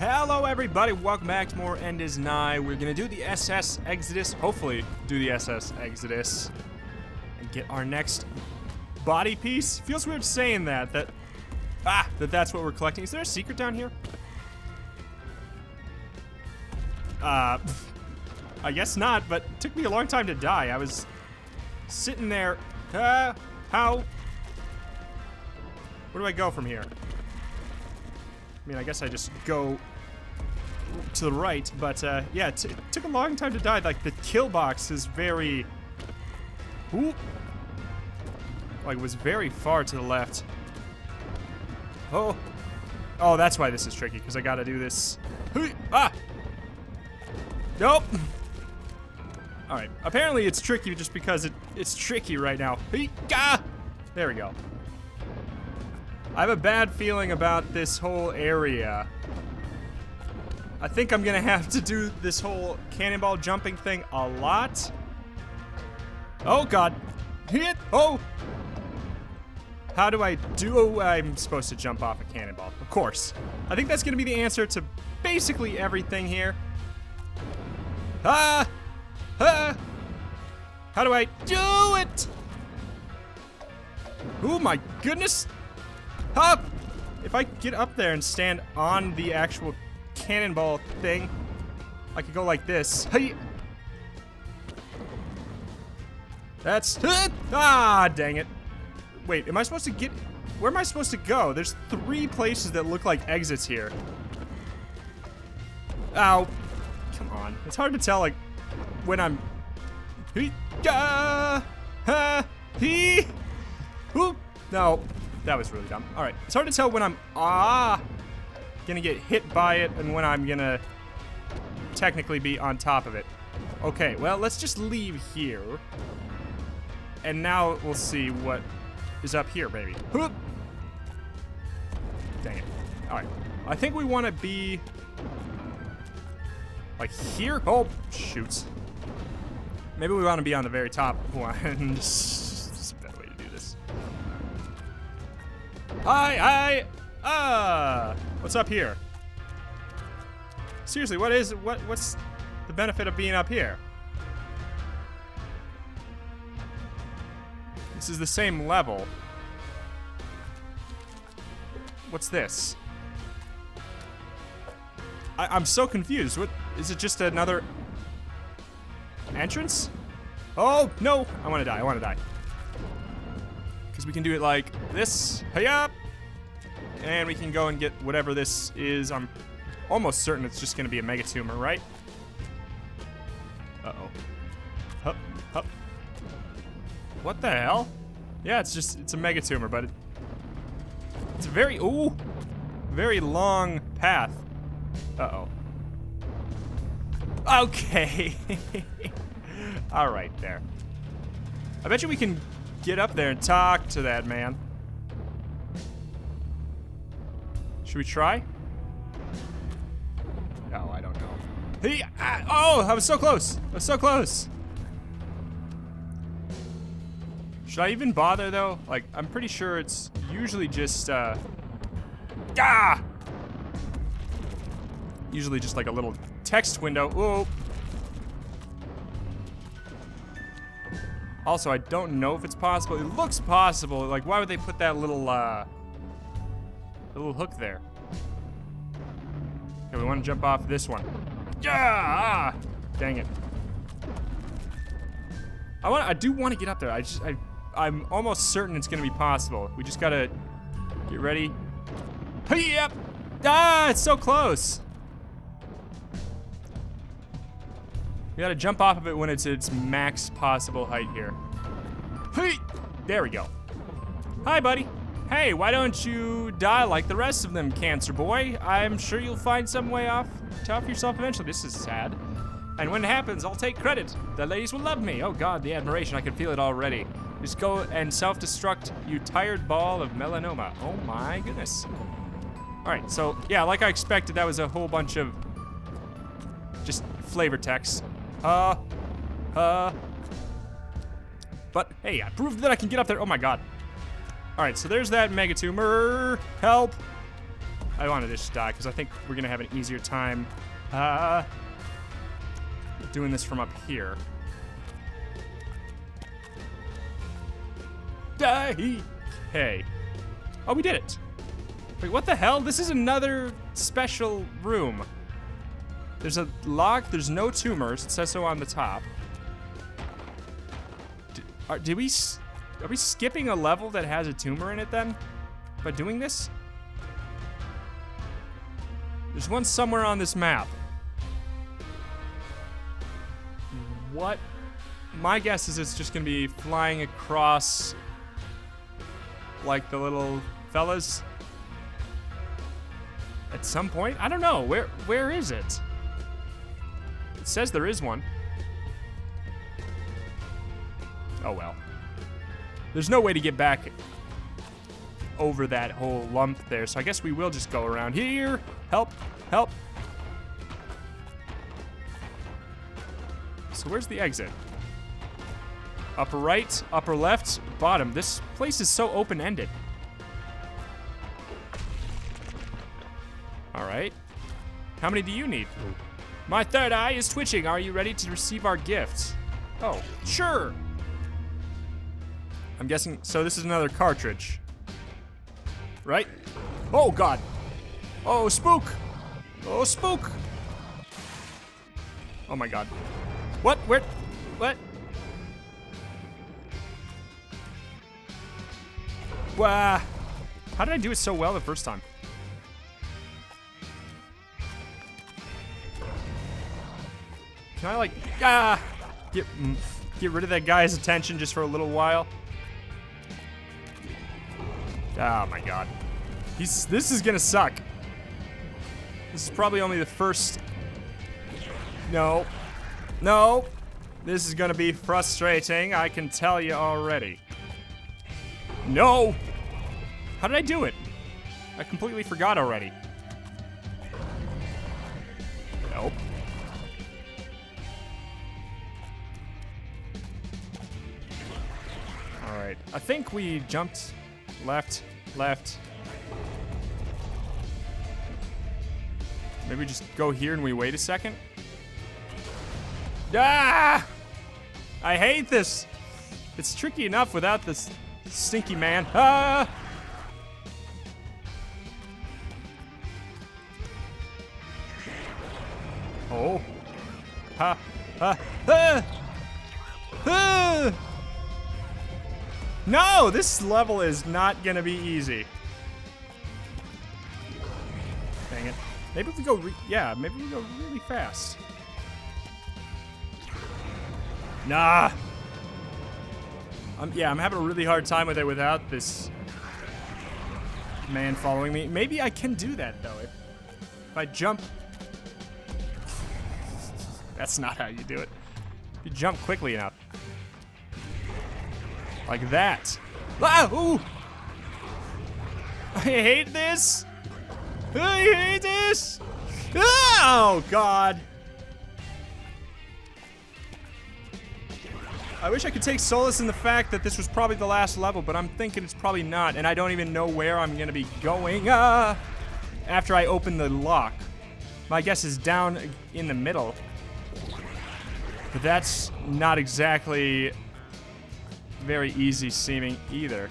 Hello, everybody. Welcome back to more End is Nigh. We're gonna do the SS Exodus. Hopefully, do the SS Exodus and get our next body piece. Feels weird saying that. That ah, that that's what we're collecting. Is there a secret down here? Uh, I guess not. But took me a long time to die. I was sitting there. Uh, how? Where do I go from here? I mean, I guess I just go to the right, but uh, yeah, it, took a long time to die. Like the kill box is very, Ooh. like was very far to the left. Oh, oh, that's why this is tricky because I got to do this. Ah, nope. All right. Apparently, it's tricky just because it, it's tricky right now. There we go. I have a bad feeling about this whole area. I think I'm gonna have to do this whole cannonball jumping thing a lot. Oh god. Hit! Oh! How do I do? Oh, I'm supposed to jump off a cannonball. Of course. I think that's gonna be the answer to basically everything here. Ah! Ah! How do I do it? Oh my goodness! Up! If I get up there and stand on the actual cannonball thing, I could go like this. Hey! That's... Ah, dang it. Wait, am I supposed to get... Where am I supposed to go? There's three places that look like exits here. Ow. Come on. It's hard to tell, like, when I'm... No. That was really dumb. All right. It's hard to tell when I'm ah gonna get hit by it and when I'm gonna technically be on top of it. Okay, well, let's just leave here. And now we'll see what is up here, baby. Hoop! Dang it. All right. I think we want to be like here. Oh, shoots. Maybe we want to be on the very top one. That's a better way to do this. Hi, hi! Ah! What's up here? Seriously, what is what what's the benefit of being up here? This is the same level. What's this? I, am so confused. What is it just another entrance? Oh no! I wanna die, I wanna die. Because we can do it like this. Hey up! And we can go and get whatever this is. I'm almost certain it's just going to be a mega tumor, right? Uh-oh. Hup, hup. What the hell? Yeah, it's just, it's a mega tumor, but it, it's a very, ooh, very long path. Uh-oh. Okay. All right, there. I bet you we can get up there and talk to that man. Should we try? No, I don't know. He, ah, oh, I was so close. I was so close. Should I even bother though? Like, I'm pretty sure it's usually just, uh, ah! Usually just like a little text window. Whoa. Also, I don't know if it's possible. It looks possible. Like, why would they put that little, uh, little hook there? Okay, we want to jump off this one. Yeah! Ah, dang it. I want. I do want to get up there. I just. I. I'm almost certain it's gonna be possible. We just gotta get ready. Yep. Ah, it's so close. We gotta jump off of it when it's its max possible height here. Hey! There we go. Hi, buddy. Hey, why don't you die like the rest of them, cancer boy? I'm sure you'll find some way off to off yourself eventually. This is sad. And when it happens, I'll take credit. The ladies will love me. Oh god, the admiration. I can feel it already. Just go and self-destruct, you tired ball of melanoma. Oh my goodness. All right, so yeah, like I expected, that was a whole bunch of just flavor text. Uh, uh. But hey, I proved that I can get up there. Oh my god. All right, so there's that mega tumor. Help. I want to die because I think we're gonna have an easier time uh, doing this from up here. Die. Okay. Oh, we did it. Wait, what the hell? This is another special room. There's a lock. There's no tumors. It says so on the top. D are, did we? Are we skipping a level that has a tumor in it then? By doing this? There's one somewhere on this map. What? My guess is it's just gonna be flying across like the little fellas at some point. I don't know. Where where is it? It says there is one. Oh well. There's no way to get back over that whole lump there, so I guess we will just go around here. Help, help. So where's the exit? Upper right, upper left, bottom. This place is so open-ended. All right. How many do you need? My third eye is twitching. Are you ready to receive our gift? Oh, sure. I'm guessing, so this is another cartridge. Right? Oh, God. Oh, spook. Oh, spook. Oh, my God. What? Where? What? Wow. How did I do it so well the first time? Can I like ah get get rid of that guy's attention just for a little while? Oh my god. He's this is gonna suck. This is probably only the first No. No. This is gonna be frustrating, I can tell you already. No! How did I do it? I completely forgot already. Nope. Alright. I think we jumped left, left. Maybe just go here and we wait a second? Ah! I hate this! It's tricky enough without this stinky man. Ah! Oh. Ha. No, this level is not gonna be easy. Dang it. Maybe if we go, yeah, maybe we go really fast. Nah. I'm, yeah, I'm having a really hard time with it without this man following me. Maybe I can do that, though. If, if I jump... That's not how you do it. If you jump quickly enough. Like that. Ah, ooh! I hate this! I hate this! Oh, God! I wish I could take solace in the fact that this was probably the last level, but I'm thinking it's probably not, and I don't even know where I'm gonna be going uh, after I open the lock. My guess is down in the middle. But that's not exactly very easy seeming either.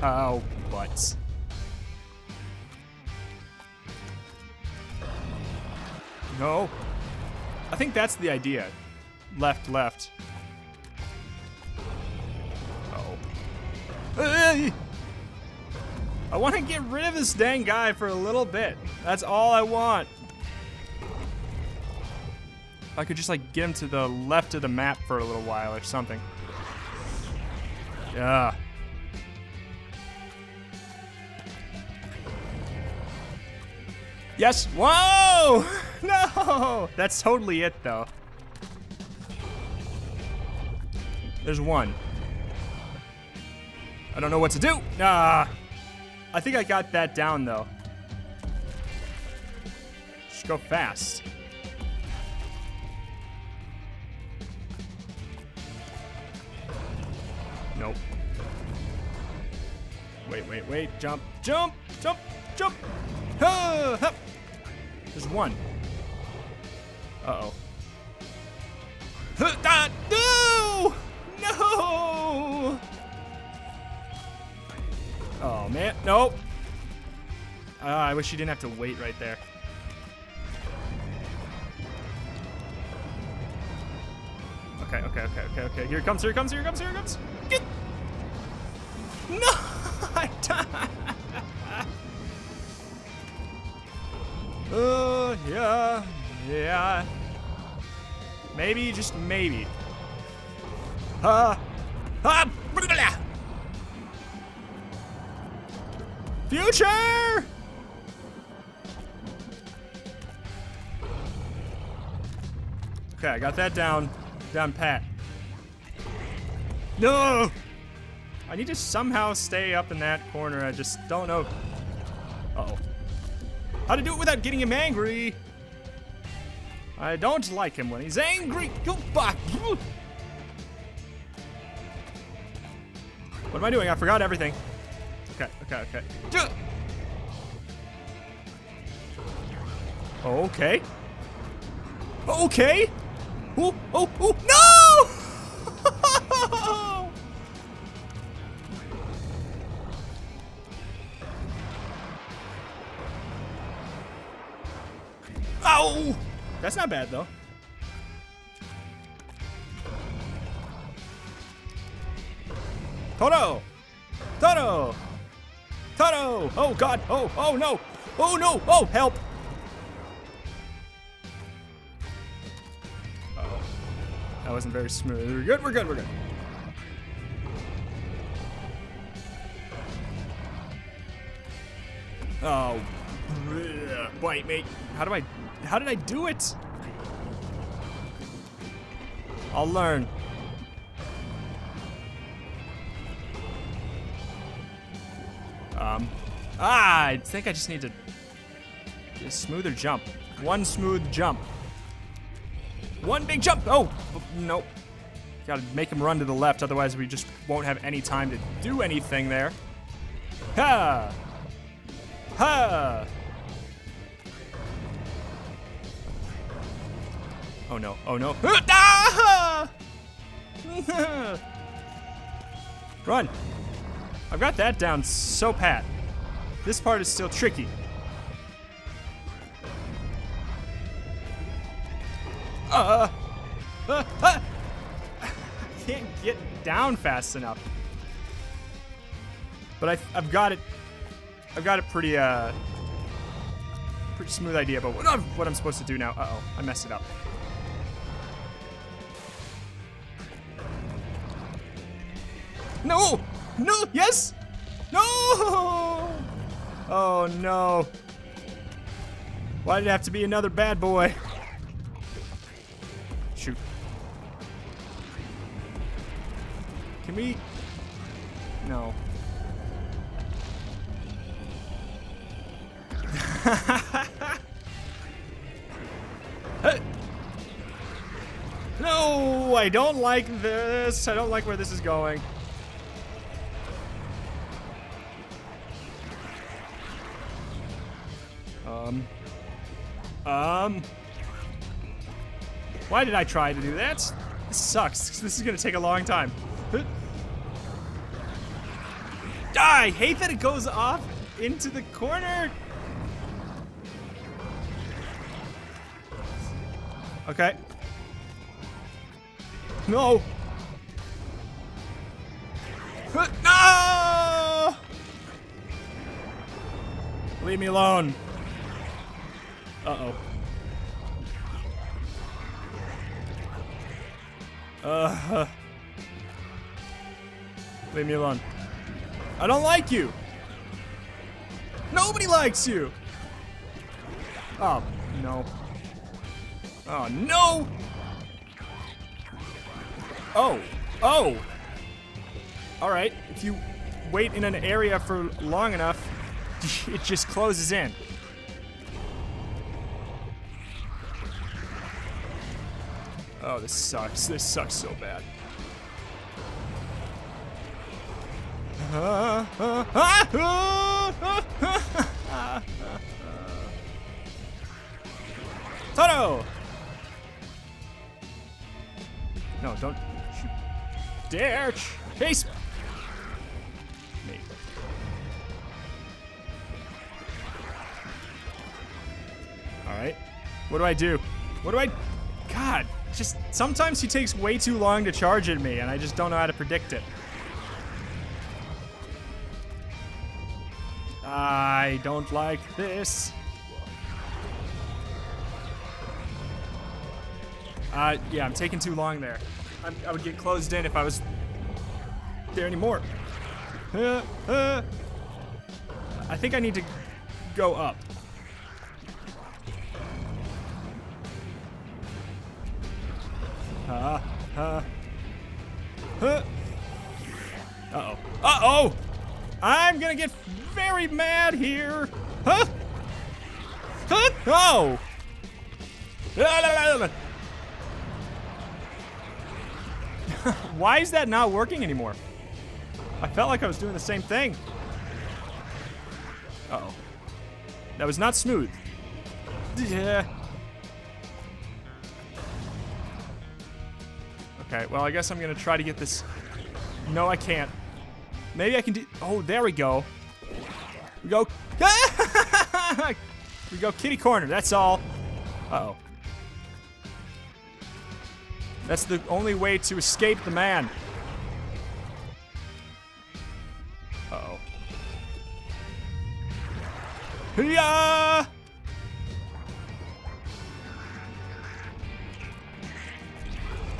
Oh, but. No. I think that's the idea. Left, left. Oh. I want to get rid of this dang guy for a little bit. That's all I want. If I could just like get him to the left of the map for a little while or something. Yeah. Yes. Whoa! No! That's totally it, though. There's one. I don't know what to do. Ah. I think I got that down, though. Just go fast. Wait, wait, wait. Jump, jump, jump. jump. Ah, hup. There's one. Uh oh. Ah, no! No! Oh man, nope. Uh, I wish you didn't have to wait right there. Okay, okay, okay, okay, okay. Here it comes, here it comes, here it comes, here it comes. Get! Uh, yeah, yeah. Maybe, just maybe. Uh, ah, blah, blah. Future! Okay, I got that down, down pat. No! I need to somehow stay up in that corner. I just don't know. Uh oh How to do it without getting him angry. I don't like him when he's angry. Go back. What am I doing? I forgot everything. Okay, okay, okay. Okay. Okay. Oh, oh, oh, no! That's not bad, though. Toto! Toto! Toto! Oh, God! Oh, oh, no! Oh, no! Oh, help! Uh oh That wasn't very smooth. We're good, we're good, we're good. Oh, wait, mate. How do I, how did I do it? I'll learn. Um, ah, I think I just need to, a smoother jump. One smooth jump. One big jump. Oh, nope. Gotta make him run to the left, otherwise we just won't have any time to do anything there. Ha! Ha! Oh no, oh no. Run! I've got that down so pat. This part is still tricky. Uh, uh, uh, I can't get down fast enough. But I, I've got it. I've got a pretty, uh, pretty smooth idea about what I'm, what I'm supposed to do now. Uh oh, I messed it up. No! No! Yes! No! Oh no. Why did it have to be another bad boy? Shoot. Can we? No. no, I don't like this. I don't like where this is going. Um. Um. Why did I try to do that? This sucks. This is gonna take a long time. I hate that it goes off into the corner. Okay. No. No! Leave me alone. Uh-oh. Uh, huh. leave me alone. I don't like you. Nobody likes you. Oh, no. Oh, no. Oh, oh. All right, if you wait in an area for long enough, it just closes in. Oh, this sucks. This sucks so bad. Toto! No, don't you dare chase me. Alright. What do I do? What do I... Just sometimes he takes way too long to charge at me, and I just don't know how to predict it. I don't like this. Uh, yeah, I'm taking too long there. I'm, i would get closed in if I was there anymore. Uh, uh. I think I need to go up. Uh, uh, Huh. Uh-oh. Uh-oh! I'm gonna get very mad here. Huh? Huh? Oh! Why is that not working anymore? I felt like I was doing the same thing. Uh oh That was not smooth. Yeah. Okay, well, I guess I'm gonna try to get this. No, I can't. Maybe I can do. Oh, there we go. We go. we go kitty corner. That's all. Uh oh. That's the only way to escape the man. Uh oh. Yeah.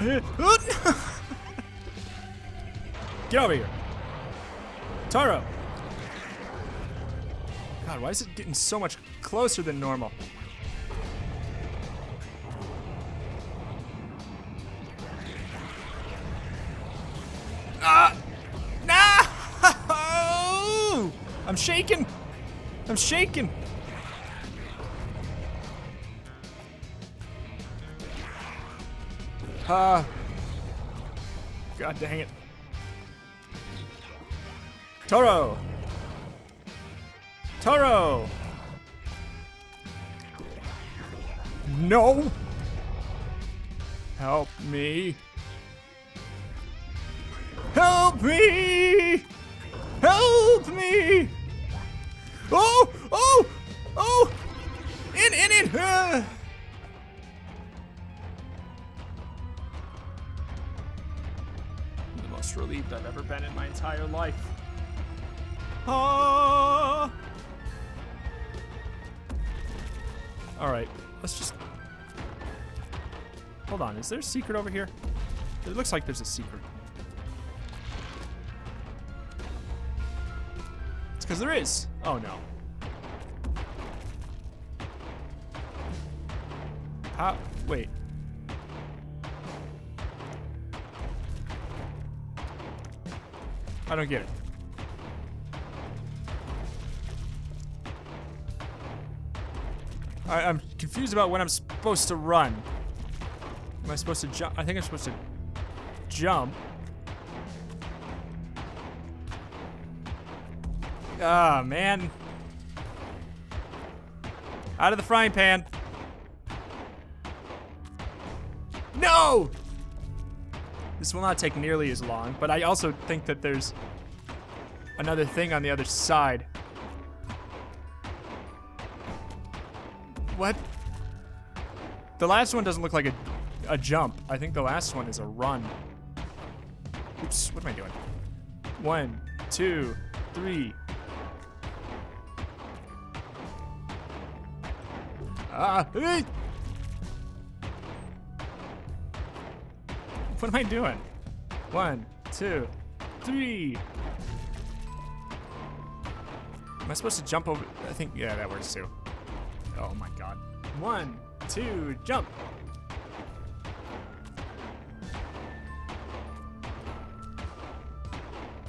Get over here. Taro. God, why is it getting so much closer than normal? Ah! I'm shaking. I'm shaking. Ah. Uh, God dang it. Toro! Toro! No! Help me. Help me! Help me! Oh! Oh! Oh! In, in, in! Uh. The most relieved I've ever been in my entire life. Ah! Alright, let's just... Hold on, is there a secret over here? It looks like there's a secret. It's because there is. Oh, no. How? Wait. I don't get it. I, am confused about when I'm supposed to run. Am I supposed to jump? I think I'm supposed to jump. Ah, oh, man. Out of the frying pan. No! This will not take nearly as long, but I also think that there's another thing on the other side. What? The last one doesn't look like a, a jump. I think the last one is a run. Oops, what am I doing? One, two, three. Ah! Hey! What am I doing? One, two, three. Am I supposed to jump over? I think, yeah, that works too. Oh my god. One, two, jump.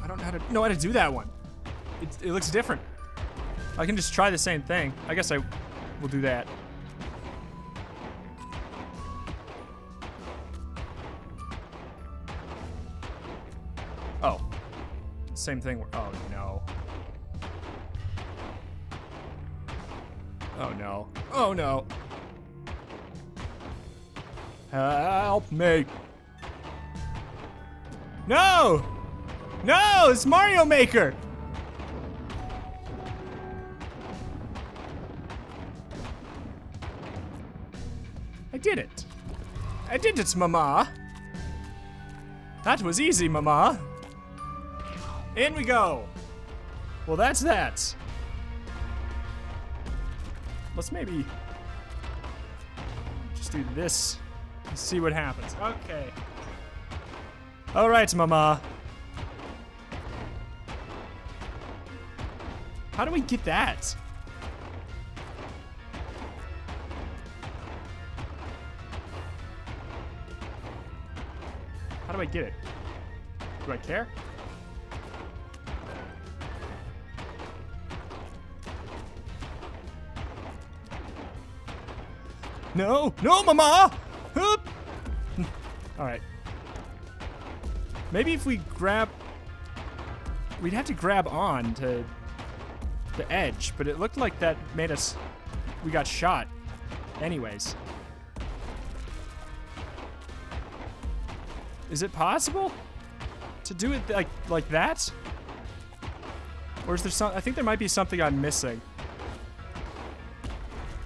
I don't know how to know how to do that one. It, it looks different. I can just try the same thing. I guess I will do that. Oh. Same thing. Oh, no. Oh no. Oh no. Help me. No! No, it's Mario Maker! I did it. I did it, Mama. That was easy, Mama. In we go. Well, that's that. Let's maybe just do this and see what happens. Okay. All right, Mama. How do we get that? How do I get it? Do I care? No, no, Mama! All right. Maybe if we grab... We'd have to grab on to the edge, but it looked like that made us... We got shot. Anyways. Is it possible to do it like like that? Or is there some... I think there might be something I'm missing.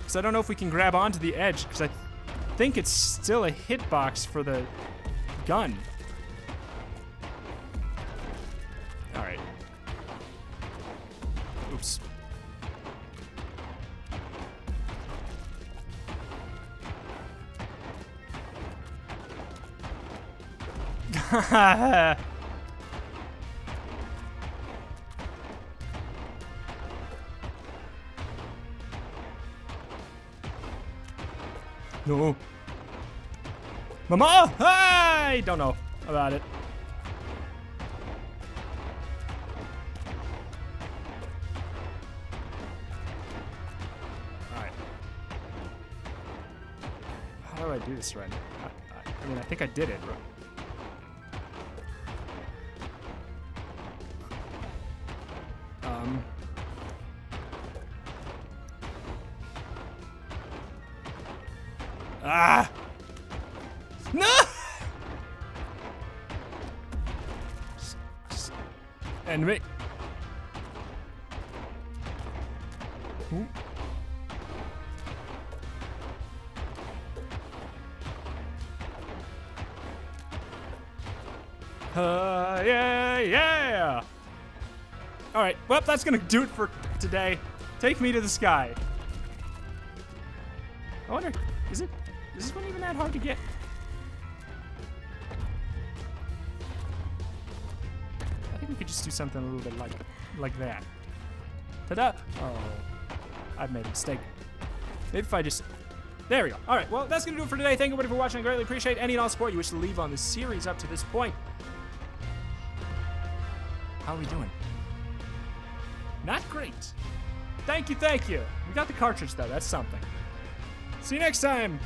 Because I don't know if we can grab onto the edge, because I think it's still a hitbox for the gun. Alright. Oops. no. Mama! I don't know about it. Alright. How do I do this right? I, I, I mean, I think I did it. Um. Ah! No! S- Ooh. Uh, yeah, yeah. All right, well, that's gonna do it for today. Take me to the sky. I wonder, is it, is this one even that hard to get? I think we could just do something a little bit like, like that. Ta-da! Oh, I've made a mistake. Maybe if I just, there we go. All right, well, that's gonna do it for today. Thank you everybody for watching. I greatly appreciate any and all support you wish to leave on this series up to this point. How are we doing? Not great. Thank you, thank you. We got the cartridge though, that's something. See you next time.